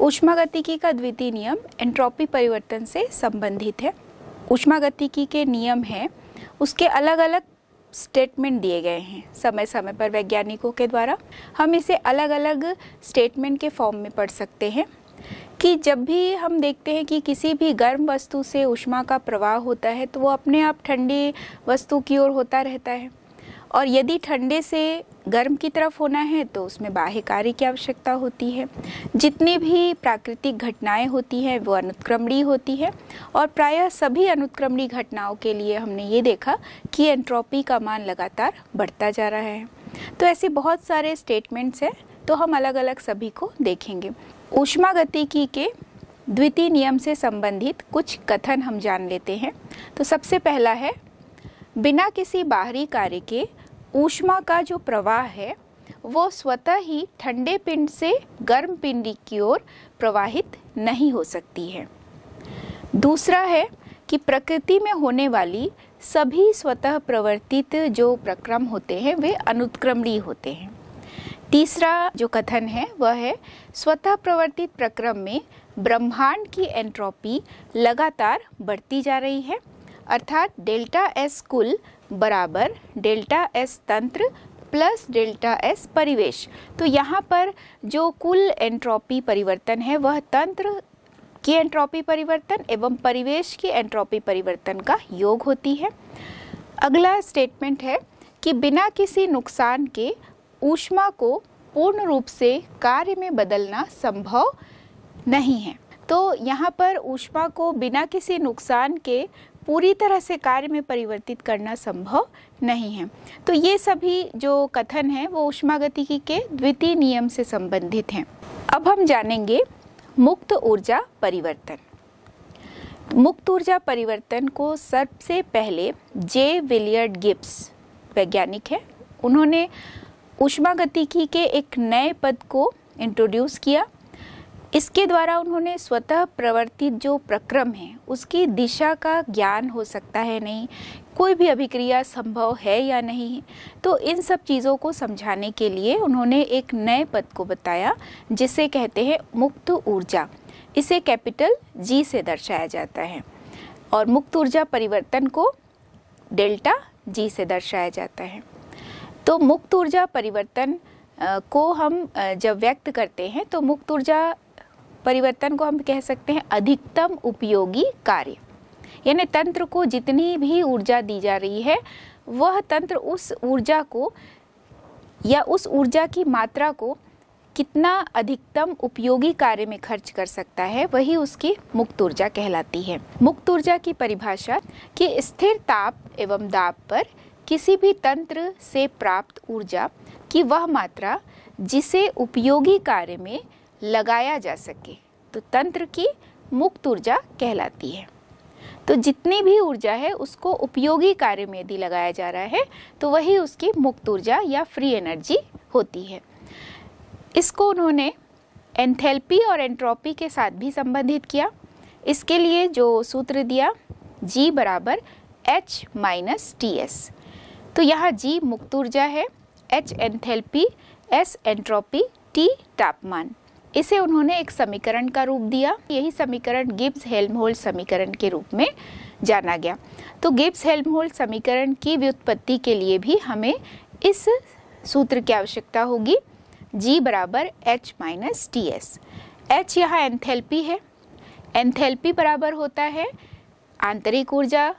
ऊष्मागतिकी का द्वितीय नियम एंट्रोपी परिवर्तन से संबंधित है। ऊष्मागतिकी के नियम हैं, उसके अलग अलग स्टेटमेंट दिए गए हैं समय समय पर वैज्ञानिकों के द्वारा। हम इसे अलग अलग स्टेटमेंट के फॉर्म में पढ़ सकते हैं कि जब भी हम देखते हैं कि किसी भी गर्म वस्तु से ऊष्मा का प्रवाह होता है तो वो अपने आप ठंडी वस्तु की ओर होता रहता है। और यदि ठंडे से गर्म की तरफ़ होना है तो उसमें बाह्य कार्य की आवश्यकता होती है। जितनी भी प्राकृतिक घटनाएँ होती हैं, वो अनुत्क्रमणीय होती है। और प्रायः सभी अनुत्क्रमणीय घटनाओं के लिए हमने ये देखा कि एंट्रोपी का मान लगातार बढ़ता जा रहा है। तो ऐसे बहुत सारे स्टेटमेंट्स हैं तो हम अलग अलग सभी को देखेंगे। ऊष्मा ऊष्मागतिकी के द्वितीय नियम से संबंधित कुछ कथन हम जान लेते हैं। तो सबसे पहला है, बिना किसी बाहरी कार्य के ऊष्मा का जो प्रवाह है, वो स्वतः ही ठंडे पिंड से गर्म पिंड की ओर प्रवाहित नहीं हो सकती है। दूसरा है कि प्रकृति में होने वाली सभी स्वतः प्रवर्तित जो प्रक्रम होते हैं, वे अनुत्क्रमणीय होते हैं। तीसरा जो कथन है, वह है स्वतः प्रवर्तित प्रक्रम में ब्रह्मांड की एंट्रोपी लगातार बढ़ती जा रही है। अर्थात डेल्टा एस कुल बराबर डेल्टा एस तंत्र प्लस डेल्टा एस परिवेश। तो यहाँ पर जो कुल एंट्रोपी परिवर्तन है, वह तंत्र की एंट्रोपी परिवर्तन एवं परिवेश की एंट्रोपी परिवर्तन का योग होती है। अगला स्टेटमेंट है कि बिना किसी नुकसान के ऊष्मा को पूर्ण रूप से कार्य में बदलना संभव नहीं है। तो यहाँ पर ऊष्मा को बिना किसी नुकसान के पूरी तरह से कार्य में परिवर्तित करना संभव नहीं है। तो ये सभी जो कथन है, वो उष्मागतिकी के द्वितीय नियम से संबंधित हैं। अब हम जानेंगे मुक्त ऊर्जा परिवर्तन। मुक्त ऊर्जा परिवर्तन को सबसे पहले जे विलियर्ड गिब्स, वैज्ञानिक है, उन्होंने उष्मागतिकी के एक नए पद को इंट्रोड्यूस किया। इसके द्वारा उन्होंने स्वतः प्रवर्तित जो प्रक्रम है, उसकी दिशा का ज्ञान हो सकता है नहीं। कोई भी अभिक्रिया संभव है या नहीं तो इन सब चीज़ों को समझाने के लिए उन्होंने एक नए पद को बताया, जिसे कहते हैं मुक्त ऊर्जा। इसे कैपिटल जी से दर्शाया जाता है और मुक्त ऊर्जा परिवर्तन को डेल्टा जी से दर्शाया जाता है। तो मुक्त ऊर्जा परिवर्तन को हम जब व्यक्त करते हैं तो मुक्त ऊर्जा परिवर्तन को हम कह सकते हैं अधिकतम उपयोगी कार्य। यानी तंत्र को जितनी भी ऊर्जा दी जा रही है, वह तंत्र उस ऊर्जा को या उस ऊर्जा की मात्रा को कितना अधिकतम उपयोगी कार्य में खर्च कर सकता है, वही उसकी मुक्त ऊर्जा कहलाती है। मुक्त ऊर्जा की परिभाषा कि स्थिर ताप एवं दाब पर किसी भी तंत्र से प्राप्त ऊर्जा की वह मात्रा जिसे उपयोगी कार्य में लगाया जा सके तो तंत्र की मुक्त ऊर्जा कहलाती है। तो जितनी भी ऊर्जा है, उसको उपयोगी कार्य में यदि लगाया जा रहा है तो वही उसकी मुक्त ऊर्जा या फ्री एनर्जी होती है। इसको उन्होंने एंथैल्पी और एंट्रोपी के साथ भी संबंधित किया। इसके लिए जो सूत्र दिया, G बराबर एच माइनस टी एस तो यहाँ G मुक्त ऊर्जा है, H enthalpy S entropy T तापमान। इसे उन्होंने एक समीकरण का रूप दिया। यही समीकरण गिब्स हेल्महोल्ट्ज समीकरण के रूप में जाना गया। तो गिब्स हेल्महोल्ट्ज समीकरण की व्युत्पत्ति के लिए भी हमें इस सूत्र की आवश्यकता होगी। G बराबर H minus T S H यहाँ एंथैल्पी है। एंथैल्पी बराबर होता है आंतरिक ऊर्जा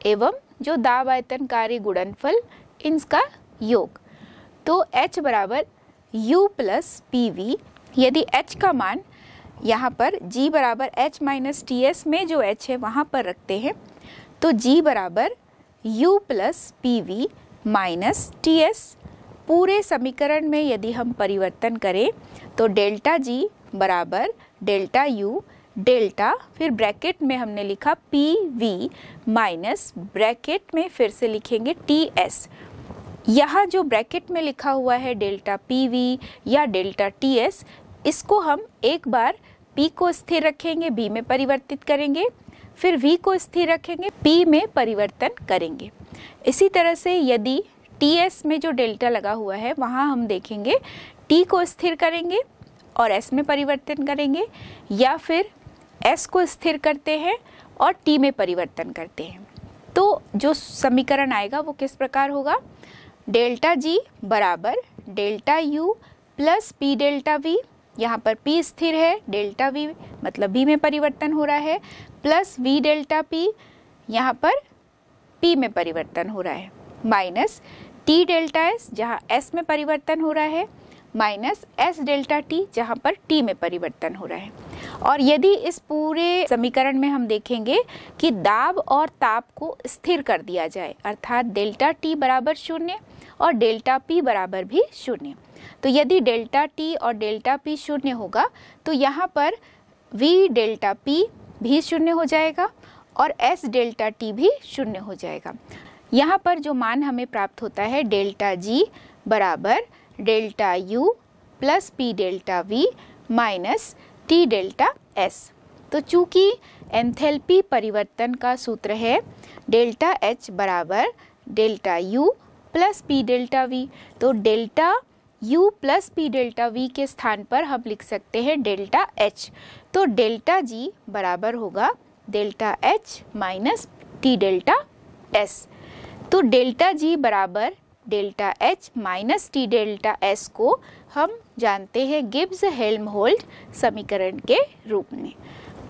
एवं जो दाब आयतन कार्य गुणनफल, इनका योग। तो H बराबर U प्लस पी वी यदि h का मान यहाँ पर g बराबर h माइनस टी एस में जो h है वहाँ पर रखते हैं तो g बराबर u plus P V minus T S पूरे समीकरण में यदि हम परिवर्तन करें तो डेल्टा g बराबर डेल्टा u, डेल्टा फिर ब्रैकेट में हमने लिखा पी वी माइनस ब्रैकेट में फिर से लिखेंगे टी एस यहाँ जो ब्रैकेट में लिखा हुआ है, डेल्टा पी वी या डेल्टा टी एस इसको हम एक बार P को स्थिर रखेंगे, B में परिवर्तित करेंगे, फिर V को स्थिर रखेंगे, P में परिवर्तन करेंगे। इसी तरह से यदि एस में जो डेल्टा लगा हुआ है, वहाँ हम देखेंगे T को स्थिर करेंगे और एस में परिवर्तन करेंगे, या फिर एस को स्थिर करते हैं और टी में परिवर्तन करते हैं। तो जो समीकरण आएगा वो किस प्रकार होगा? डेल्टा जी बराबर delta U plus P delta V यहाँ पर पी स्थिर है, डेल्टा वी मतलब वी में परिवर्तन हो रहा है प्लस वी डेल्टा पी यहाँ पर पी में परिवर्तन हो रहा है। माइनस टी डेल्टा एस जहाँ एस में परिवर्तन हो रहा है माइनस एस डेल्टा टी जहाँ पर टी में परिवर्तन हो रहा है। और यदि इस पूरे समीकरण में हम देखेंगे कि दाब और ताप को स्थिर कर दिया जाए, अर्थात डेल्टा टी बराबर शून्य और डेल्टा पी बराबर भी शून्य तो यदि डेल्टा टी और डेल्टा पी शून्य होगा तो यहाँ पर वी डेल्टा पी भी शून्य हो जाएगा और एस डेल्टा टी भी शून्य हो जाएगा। यहाँ पर जो मान हमें प्राप्त होता है, डेल्टा जी बराबर delta U plus P delta V minus T delta S तो चूँकि एंथैल्पी परिवर्तन का सूत्र है, डेल्टा एच बराबर delta U plus P delta V तो delta u plus P delta V के स्थान पर हम लिख सकते हैं डेल्टा h तो डेल्टा g बराबर होगा delta h minus T delta s तो डेल्टा g बराबर delta h minus T delta s को हम जानते हैं गिब्स हेल्म होल्ड समीकरण के रूप में।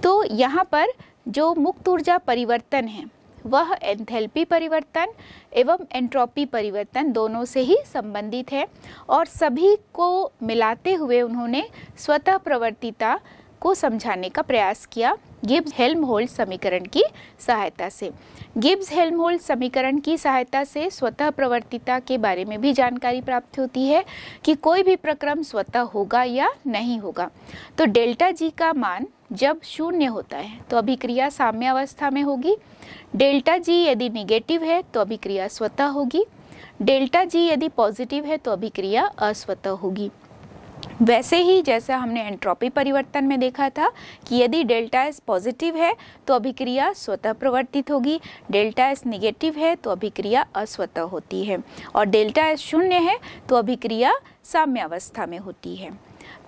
तो यहाँ पर जो मुक्त ऊर्जा परिवर्तन है वह एंथैल्पी परिवर्तन एवं एंट्रोपी परिवर्तन दोनों से ही संबंधित है और सभी को मिलाते हुए उन्होंने स्वतः प्रवर्तिता को समझाने का प्रयास किया। गिब्स हेल्महोल्ट समीकरण की सहायता से। गिब्स हेल्महोल्ट समीकरण की सहायता से स्वतः प्रवर्तिता के बारे में भी जानकारी प्राप्त होती है कि कोई भी प्रक्रम स्वतः होगा या नहीं होगा। तो डेल्टा जी का मान जब शून्य होता है तो अभिक्रिया साम्य अवस्था में होगी। डेल्टा जी यदि निगेटिव है तो अभिक्रिया स्वतः होगी। डेल्टा जी यदि पॉजिटिव है तो अभिक्रिया अस्वतः होगी। वैसे ही जैसा हमने एंट्रोपी परिवर्तन में देखा था कि यदि डेल्टा एस पॉजिटिव है तो अभिक्रिया स्वतः प्रवर्तित होगी। डेल्टा एस निगेटिव है तो अभिक्रिया अस्वतः होती है। और डेल्टा एस शून्य है तो अभिक्रिया साम्य अवस्था में होती है।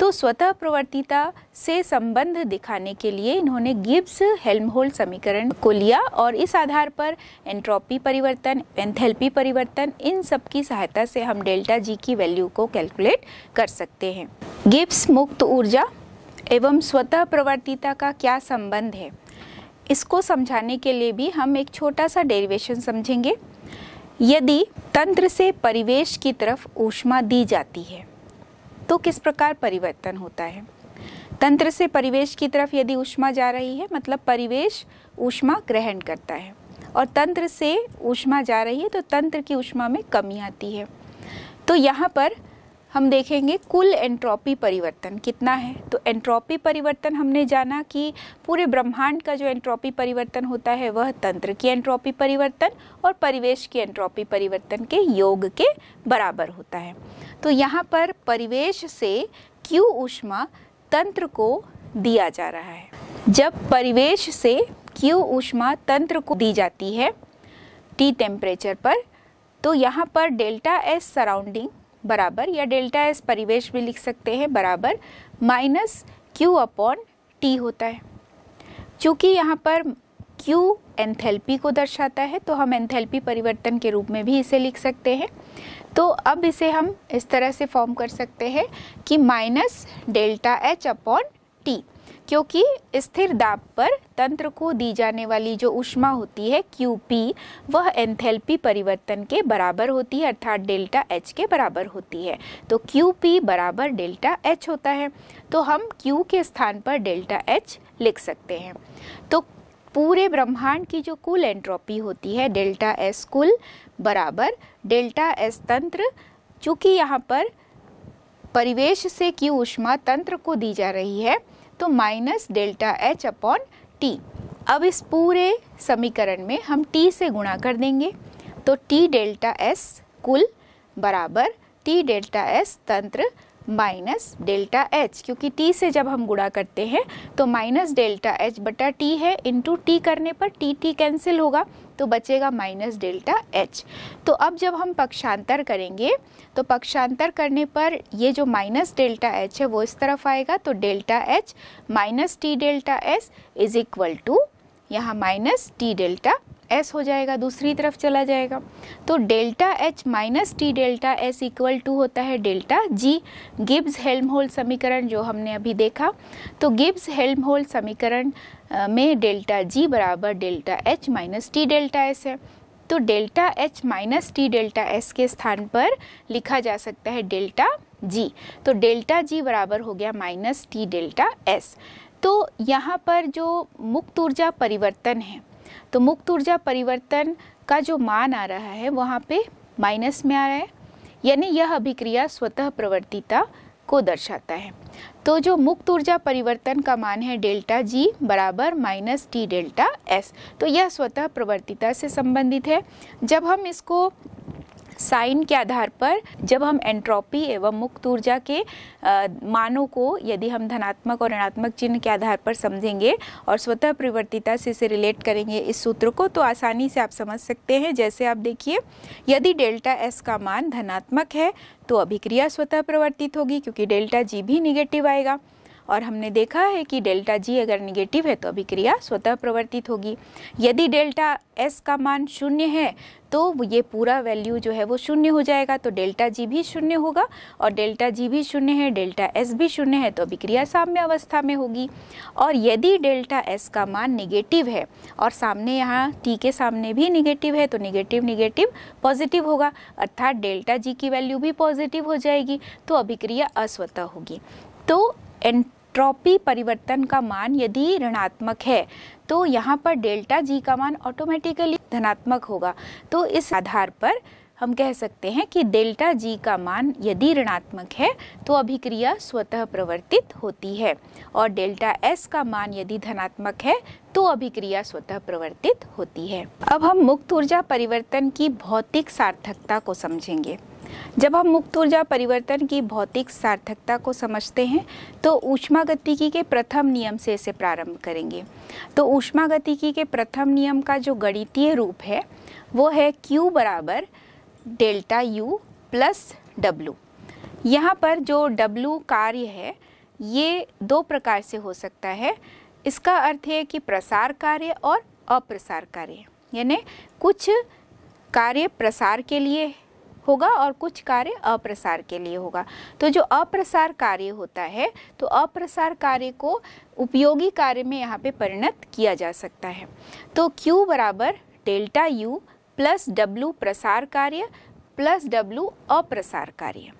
तो स्वतः प्रवर्तिता से संबंध दिखाने के लिए इन्होंने गिब्स हेल्महोल्ट समीकरण को लिया और इस आधार पर एंट्रोपी परिवर्तन, एंथैल्पी परिवर्तन, इन सब की सहायता से हम डेल्टा जी की वैल्यू को कैलकुलेट कर सकते हैं। गिब्स मुक्त ऊर्जा एवं स्वतः प्रवर्तिता का क्या संबंध है? इसको समझाने के लिए भी हम एक छोटा सा डेरिवेशन समझेंगे। यदि तंत्र से परिवेश की तरफ़ ऊष्मा दी जाती है तो किस प्रकार परिवर्तन होता है? तंत्र से परिवेश की तरफ़ यदि ऊष्मा जा रही है मतलब परिवेश ऊष्मा ग्रहण करता है। और तंत्र से ऊष्मा जा रही है तो तंत्र की ऊष्मा में कमी आती है। तो यहाँ पर हम देखेंगे कुल एंट्रोपी परिवर्तन कितना है। तो एंट्रोपी परिवर्तन हमने जाना कि पूरे ब्रह्मांड का जो एंट्रोपी परिवर्तन होता है, वह तंत्र की एंट्रोपी परिवर्तन और परिवेश की एंट्रोपी परिवर्तन के योग के बराबर होता है। तो यहाँ पर परिवेश से क्यू ऊष्मा तंत्र को दिया जा रहा है। जब परिवेश से क्यू ऊष्मा तंत्र को दी जाती है टी टेम्परेचर पर तो यहाँ पर डेल्टा एस सराउंडिंग बराबर, या डेल्टा एस परिवेश भी लिख सकते हैं बराबर, माइनस क्यू अपॉन टी होता है। चूँकि यहाँ पर क्यू एंथैल्पी को दर्शाता है तो हम एंथैल्पी परिवर्तन के रूप में भी इसे लिख सकते हैं। तो अब इसे हम इस तरह से फॉर्म कर सकते हैं कि minus delta H upon T. क्योंकि स्थिर दाब पर तंत्र को दी जाने वाली जो ऊष्मा होती है क्यू पी वह एंथैल्पी परिवर्तन के बराबर होती है, अर्थात डेल्टा एच के बराबर होती है। तो क्यू पी बराबर डेल्टा एच होता है। तो हम क्यू के स्थान पर डेल्टा एच लिख सकते हैं। तो पूरे ब्रह्मांड की जो कुल एंट्रोपी होती है, डेल्टा एस कुल बराबर डेल्टा एस तंत्र, चूँकि यहाँ पर परिवेश से क्यू ऊष्मा तंत्र को दी जा रही है तो minus delta H upon T अब इस पूरे समीकरण में हम टी से गुणा कर देंगे। तो टी डेल्टा एस कुल बराबर टी डेल्टा एस तंत्र माइनस डेल्टा एच क्योंकि टी से जब हम गुणा करते हैं तो माइनस डेल्टा एच बटा टी है इंटू टी करने पर टी टी कैंसिल होगा। तो बचेगा माइनस डेल्टा एच। तो अब जब हम पक्षांतर करेंगे तो पक्षांतर करने पर ये जो माइनस डेल्टा एच है, वो इस तरफ़ आएगा तो delta H minus T delta S is equal to यहाँ माइनस टी डेल्टा एस हो जाएगा, दूसरी तरफ़ चला जाएगा। तो delta H minus T delta S equal to होता है डेल्टा जी गिब्स हेल्महोल समीकरण जो हमने अभी देखा तो गिब्स हेल्महोल समीकरण में डेल्टा जी बराबर delta H minus T delta S है। तो delta H minus T delta S के स्थान पर लिखा जा सकता है डेल्टा जी तो डेल्टा जी बराबर हो गया माइनस टी डेल्टा एस तो यहाँ पर जो मुक्त ऊर्जा परिवर्तन है तो मुक्त ऊर्जा परिवर्तन का जो मान आ रहा है, वहाँ पे माइनस में आ रहा है। यानी यह अभिक्रिया स्वतः प्रवर्तिता को दर्शाता है। तो जो मुक्त ऊर्जा परिवर्तन का मान है, डेल्टा जी बराबर माइनस टी डेल्टा एस तो यह स्वतः प्रवर्तिता से संबंधित है। जब हम इसको साइन के आधार पर जब हम एंट्रोपी एवं मुक्त ऊर्जा के मानों को यदि हम धनात्मक और ऋणात्मक चिन्ह के आधार पर समझेंगे और स्वतः परिवर्तिता से इसे रिलेट करेंगे इस सूत्र को तो आसानी से आप समझ सकते हैं। जैसे आप देखिए, यदि डेल्टा एस का मान धनात्मक है तो अभिक्रिया स्वतः प्रवर्तित होगी क्योंकि डेल्टा जी भी निगेटिव आएगा। और हमने देखा है कि डेल्टा जी अगर निगेटिव है तो अभिक्रिया स्वतः प्रवर्तित होगी। यदि डेल्टा एस का मान शून्य है तो ये पूरा वैल्यू जो है वो शून्य हो जाएगा तो डेल्टा जी भी शून्य होगा और डेल्टा जी भी शून्य है, डेल्टा एस भी शून्य है तो अभिक्रिया साम्य अवस्था में होगी। और यदि डेल्टा एस का मान निगेटिव है और सामने यहाँ टी के सामने भी निगेटिव है तो निगेटिव निगेटिव पॉजिटिव होगा, अर्थात डेल्टा जी की वैल्यू भी पॉजिटिव हो जाएगी तो अभिक्रिया अस्वतः होगी। तो एंट्रोपी परिवर्तन का मान यदि ऋणात्मक है तो यहाँ पर डेल्टा जी का मान ऑटोमेटिकली धनात्मक होगा। तो इस आधार पर हम कह सकते हैं कि डेल्टा जी का मान यदि ऋणात्मक है तो अभिक्रिया स्वतः प्रवर्तित होती है। और डेल्टा एस का मान यदि धनात्मक है तो अभिक्रिया स्वतः प्रवर्तित होती है। अब हम मुक्त ऊर्जा परिवर्तन की भौतिक सार्थकता को समझेंगे। जब हम मुक्त ऊर्जा परिवर्तन की भौतिक सार्थकता को समझते हैं तो ऊष्मागतिकी के प्रथम नियम से इसे प्रारंभ करेंगे। तो ऊष्मागतिकी के प्रथम नियम का जो गणितीय रूप है, वो है Q बराबर डेल्टा U प्लस डब्लू यहाँ पर जो W कार्य है, ये दो प्रकार से हो सकता है। इसका अर्थ है कि प्रसार कार्य और अप्रसार कार्य। यानी कुछ कार्य प्रसार के लिए होगा और कुछ कार्य अप्रसार के लिए होगा। तो जो अप्रसार कार्य होता है तो अप्रसार कार्य को उपयोगी कार्य में यहाँ पे परिणत किया जा सकता है। तो Q बराबर डेल्टा U प्लस डब्लू प्रसार कार्य, प्लस डब्लू अप्रसार कार्य।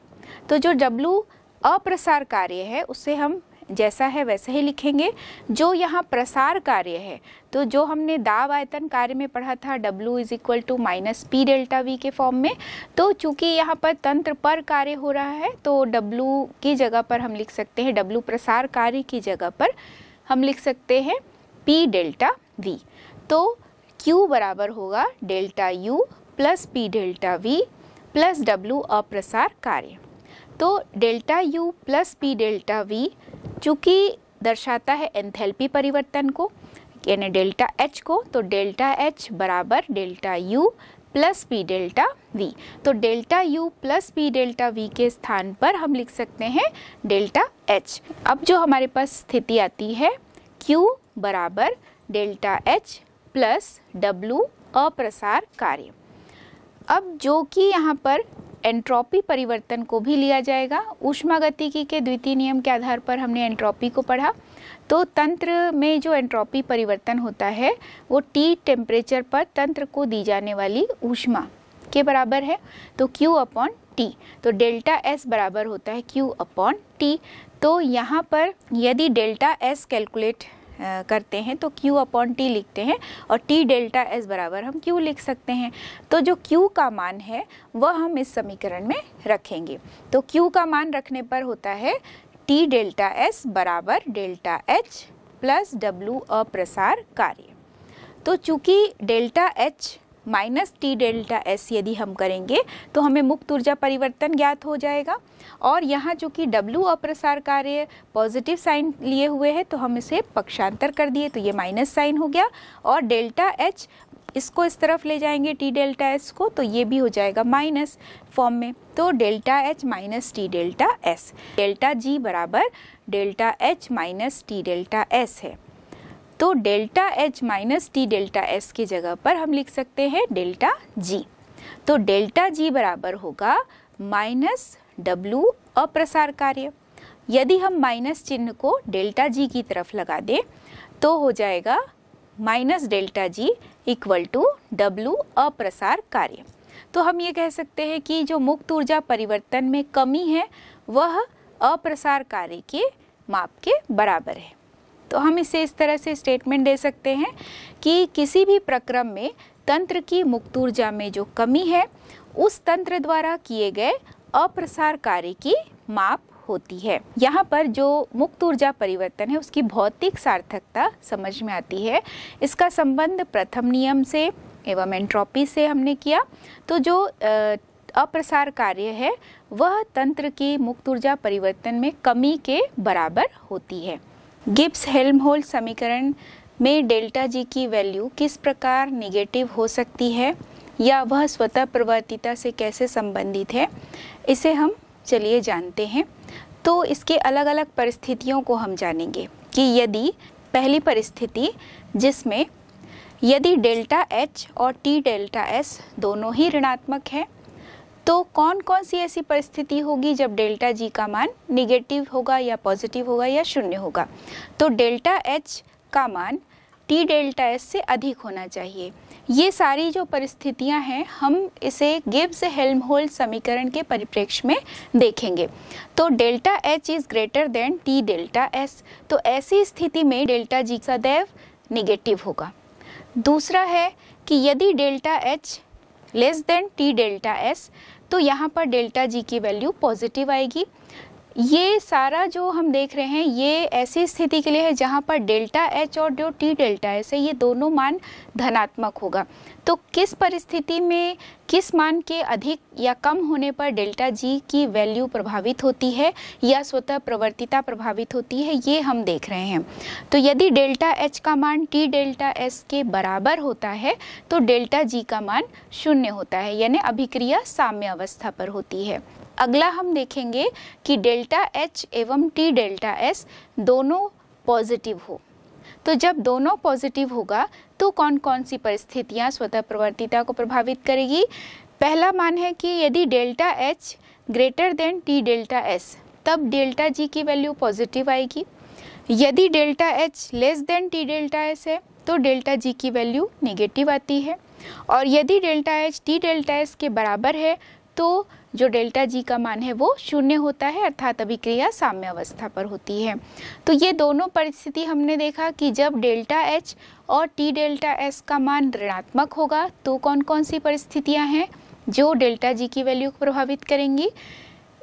तो जो डब्लू अप्रसार कार्य है, उसे हम जैसा है वैसे ही लिखेंगे। जो यहाँ प्रसार कार्य है तो जो हमने दाब आयतन कार्य में पढ़ा था W is equal to minus P delta V के फॉर्म में तो चूँकि यहाँ पर तंत्र पर कार्य हो रहा है तो W की जगह पर हम लिख सकते हैं W प्रसार कार्य की जगह पर हम लिख सकते हैं P डेल्टा V तो Q बराबर होगा delta U plus P delta V plus W अप्रसार कार्य। तो delta U plus P delta V चूँकि दर्शाता है एंथैल्पी परिवर्तन को, यानी डेल्टा एच को तो डेल्टा एच बराबर delta U plus P delta V तो delta U plus P delta V के स्थान पर हम लिख सकते हैं डेल्टा एच अब जो हमारे पास स्थिति आती है क्यू बराबर डेल्टा एच प्लस डब्लू अप्रसार कार्य। अब जो कि यहाँ पर एंट्रोपी परिवर्तन को भी लिया जाएगा। ऊष्मागतिकी के द्वितीय नियम के आधार पर हमने एंट्रोपी को पढ़ा। तो तंत्र में जो एंट्रोपी परिवर्तन होता है, वो टी टेम्परेचर पर तंत्र को दी जाने वाली ऊष्मा के बराबर है। तो Q अपॉन टी तो डेल्टा एस बराबर होता है Q अपॉन टी तो यहाँ पर यदि डेल्टा एस कैलकुलेट करते हैं तो Q अपॉन टी लिखते हैं और T डेल्टा S बराबर हम Q लिख सकते हैं। तो जो Q का मान है, वह हम इस समीकरण में रखेंगे। तो Q का मान रखने पर होता है T डेल्टा S बराबर डेल्टा H प्लस डब्लू अप्रसार कार्य। तो चूँकि delta H minus T delta S यदि हम करेंगे तो हमें मुक्त ऊर्जा परिवर्तन ज्ञात हो जाएगा। और यहाँ जो कि डब्लू अप्रसार कार्य पॉजिटिव साइन लिए हुए हैं तो हम इसे पक्षांतर कर दिए तो ये माइनस साइन हो गया। और डेल्टा एच इसको इस तरफ़ ले जाएँगे टी डेल्टा एस को तो ये भी हो जाएगा माइनस फॉर्म में। तो delta H minus T delta S delta G बराबर delta H minus T delta S है। तो delta H minus T delta S की जगह पर हम लिख सकते हैं डेल्टा जी। तो डेल्टा जी बराबर होगा माइनस डब्लू अप्रसार कार्य। यदि हम माइनस चिन्ह को डेल्टा जी की तरफ़ लगा दें तो हो जाएगा minus delta G equal to W अप्रसार कार्य। तो हम ये कह सकते हैं कि जो मुक्त ऊर्जा परिवर्तन में कमी है, वह अप्रसार कार्य के माप के बराबर है। तो हम इसे इस तरह से स्टेटमेंट दे सकते हैं कि किसी भी प्रक्रम में तंत्र की मुक्त ऊर्जा में जो कमी है, उस तंत्र द्वारा किए गए अप्रसार कार्य की माप होती है। यहाँ पर जो मुक्त ऊर्जा परिवर्तन है, उसकी भौतिक सार्थकता समझ में आती है। इसका संबंध प्रथम नियम से एवं एंट्रोपी से हमने किया। तो जो अप्रसार कार्य है, वह तंत्र की मुक्त ऊर्जा परिवर्तन में कमी के बराबर होती है। गिब्स हेल्महोल समीकरण में डेल्टा जी की वैल्यू किस प्रकार निगेटिव हो सकती है? या वह स्वतः प्रवर्तिता से कैसे संबंधित है? इसे हम चलिए जानते हैं। तो इसके अलग अलग परिस्थितियों को हम जानेंगे कि यदि पहली परिस्थिति जिसमें यदि डेल्टा एच और टी डेल्टा एस दोनों ही ऋणात्मक है तो कौन कौन सी ऐसी परिस्थिति होगी जब डेल्टा जी का मान निगेटिव होगा या पॉजिटिव होगा या शून्य होगा? तो डेल्टा एच का मान टी डेल्टा एस से अधिक होना चाहिए। ये सारी जो परिस्थितियाँ हैं, हम इसे गिब्स हेल्महोल्ट समीकरण के परिप्रेक्ष्य में देखेंगे। तो delta H is greater than T delta S तो ऐसी स्थिति में डेल्टा जी सदैव निगेटिव होगा। दूसरा है कि यदि delta H less than T delta S तो यहाँ पर डेल्टा जी की वैल्यू पॉजिटिव आएगी। ये सारा जो हम देख रहे हैं, ये ऐसी स्थिति के लिए है जहाँ पर डेल्टा एच और जो टी डेल्टा एस है, ये दोनों मान धनात्मक होगा। तो किस परिस्थिति में, किस मान के अधिक या कम होने पर डेल्टा जी की वैल्यू प्रभावित होती है या स्वतः प्रवर्तिता प्रभावित होती है, ये हम देख रहे हैं। तो यदि डेल्टा एच का मान टी डेल्टा एस के बराबर होता है तो डेल्टा जी का मान शून्य होता है, यानी अभिक्रिया साम्य अवस्था पर होती है। अगला हम देखेंगे कि डेल्टा एच एवं टी डेल्टा एस दोनों पॉजिटिव हो। तो जब दोनों पॉजिटिव होगा तो कौन कौन सी परिस्थितियाँ स्वतः प्रवर्तिता को प्रभावित करेगी? पहला मान है कि यदि delta H greater than T delta S तब डेल्टा जी की वैल्यू पॉजिटिव आएगी। यदि delta H less than T delta S है तो डेल्टा जी की वैल्यू नेगेटिव आती है। और यदि delta H T delta S के बराबर है तो जो डेल्टा जी का मान है वो शून्य होता है, अर्थात अभिक्रिया साम्य अवस्था पर होती है। तो ये दोनों परिस्थिति हमने देखा कि जब डेल्टा एच और टी डेल्टा एस का मान ऋणात्मक होगा तो कौन कौन सी परिस्थितियाँ हैं जो डेल्टा जी की वैल्यू को प्रभावित करेंगी?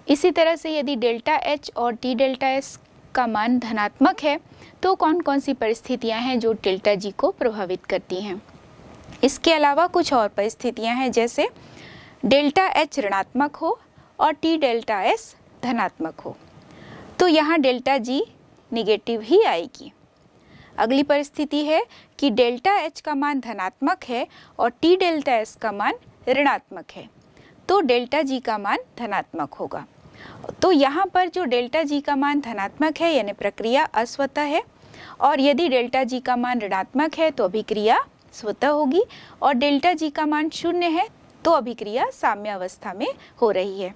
इसी तरह से यदि डेल्टा एच और टी डेल्टा एस का मान धनात्मक है तो कौन कौन सी परिस्थितियाँ हैं जो डेल्टा जी को प्रभावित करती हैं? इसके अलावा कुछ और परिस्थितियाँ हैं, जैसे डेल्टा एच ऋणात्मक हो और टी डेल्टा एस धनात्मक हो। तो यहाँ डेल्टा जी निगेटिव ही आएगी। अगली परिस्थिति है कि डेल्टा एच का मान धनात्मक है और टी डेल्टा एस का मान ऋणात्मक है। तो डेल्टा जी का मान धनात्मक होगा। तो यहाँ पर जो डेल्टा जी का मान धनात्मक है, यानी प्रक्रिया अस्वतः है, और यदि डेल्टा जी का मान ऋणात्मक है तो अभिक्रिया स्वतः होगी, और डेल्टा जी का मान शून्य है तो अभिक्रिया साम्य अवस्था में हो रही है।